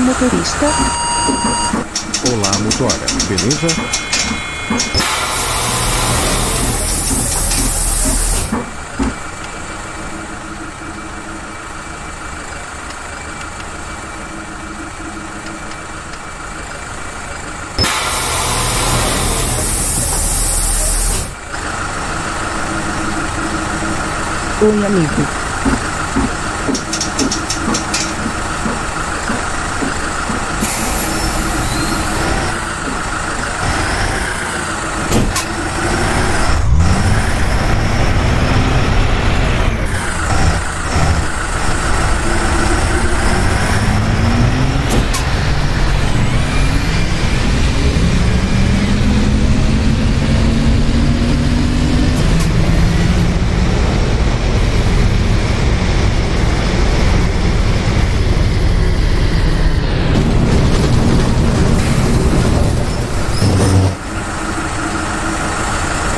Motorista. Olá, motora. Beleza? Oi, amigo.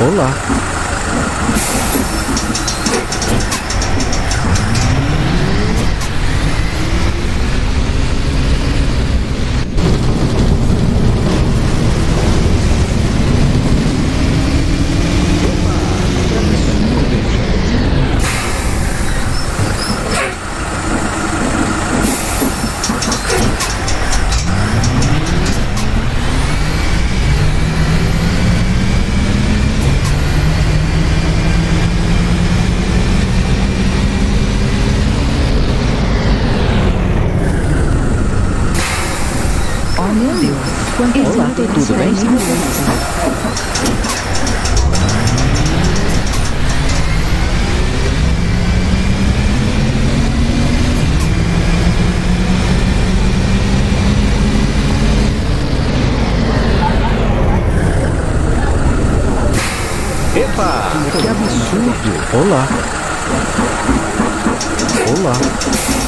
Olá. Meu Deus. Quantos Olá, tudo bem? Epa! Que absurdo! Olá. Olá.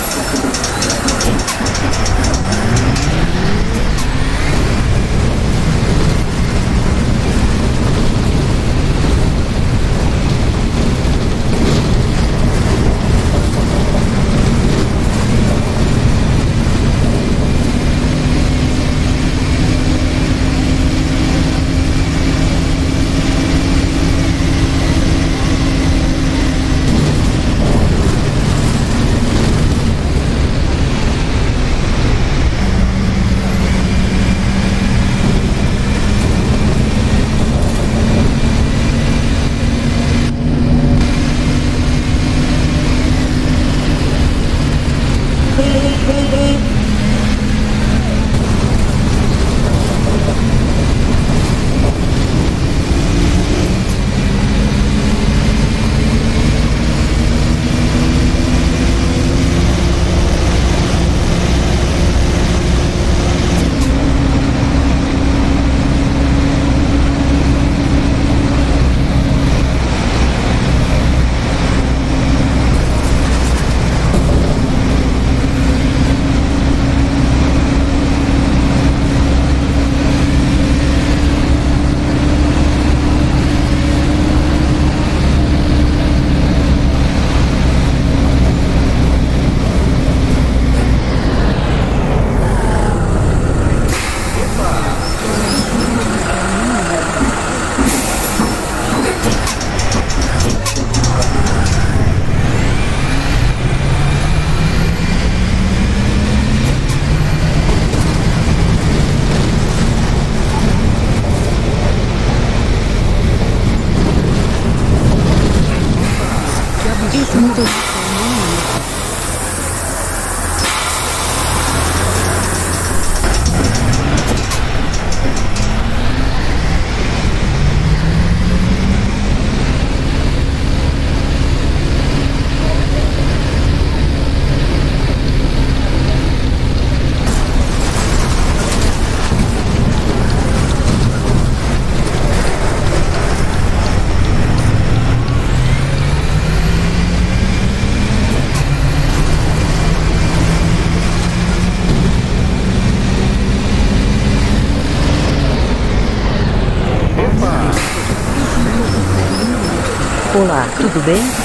Tudo bem?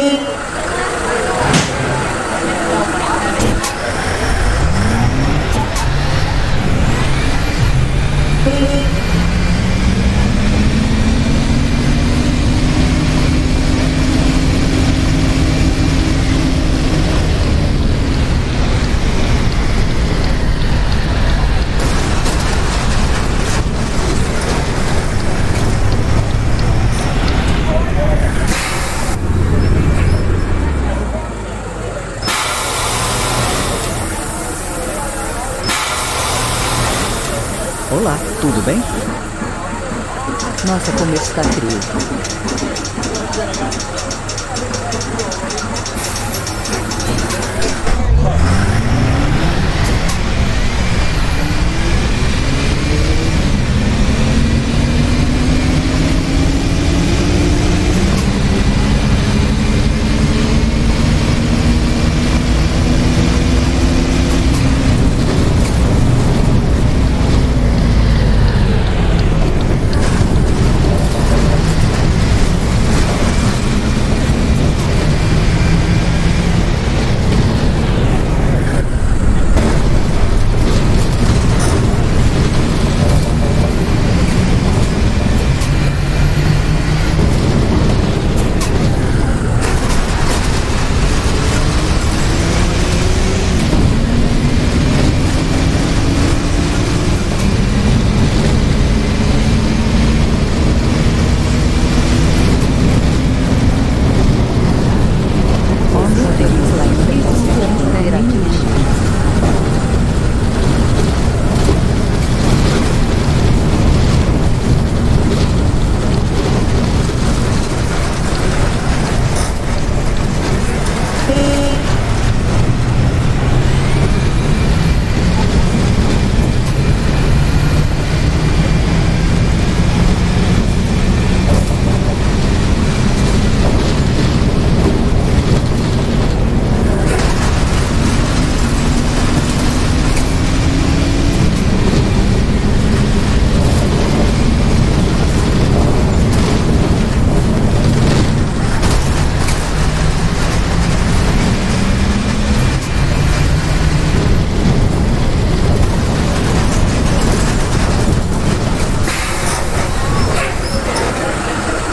Olá, tudo bem? Nossa, como está frio. Ó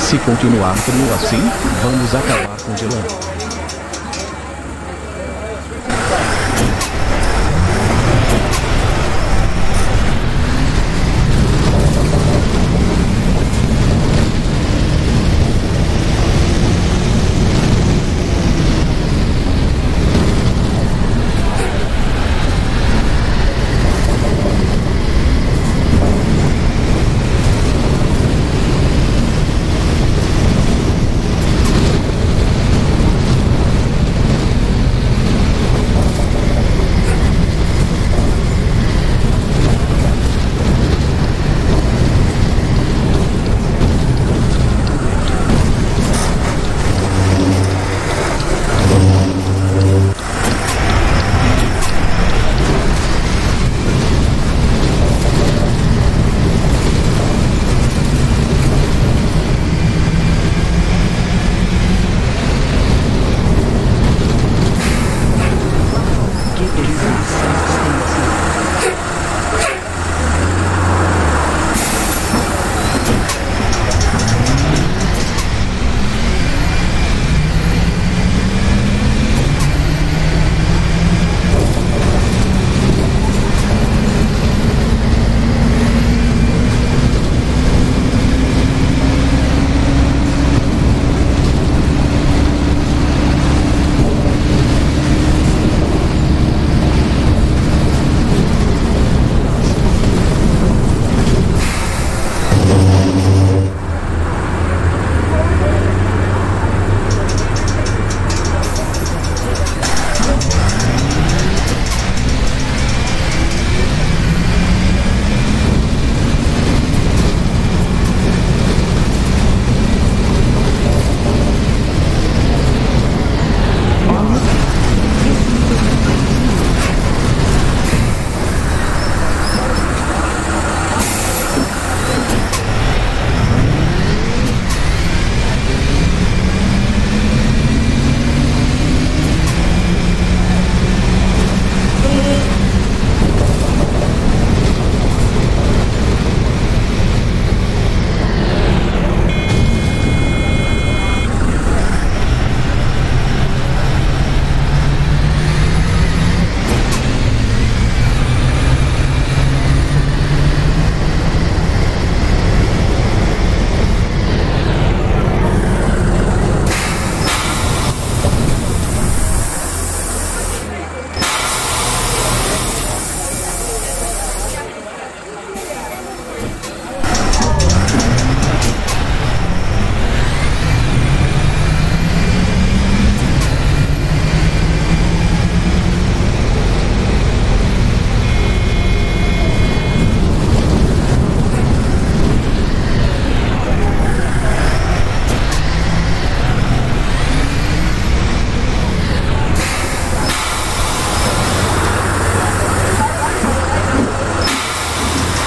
Se continuar frio assim, vamos acabar congelando.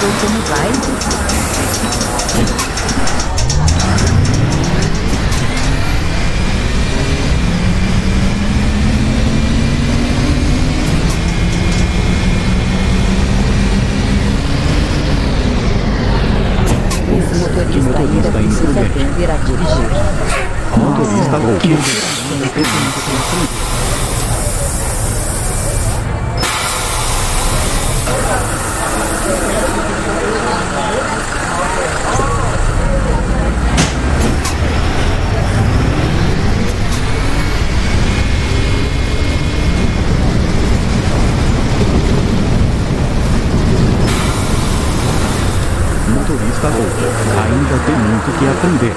perguntou como vai? motorista irá dirigir. Motorista ah, ou que é Ainda tem muito que aprender.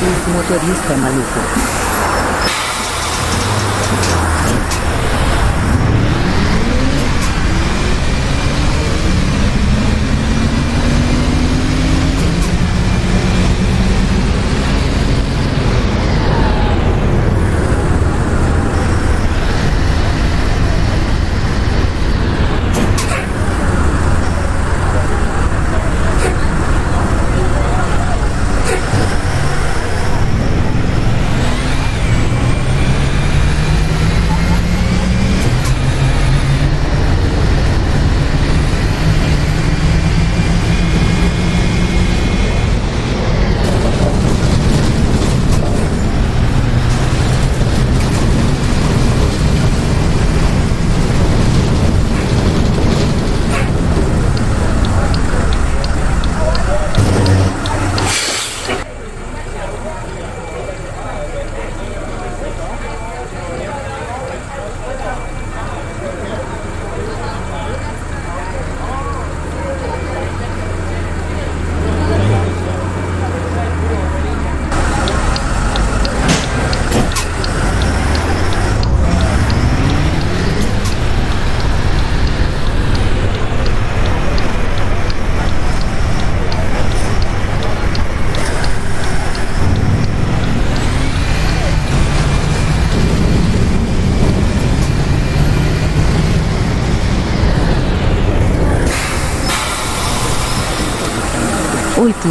último turista maluco.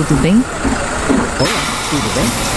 Tudo bem? Olá, tudo bem?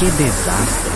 Que desastre.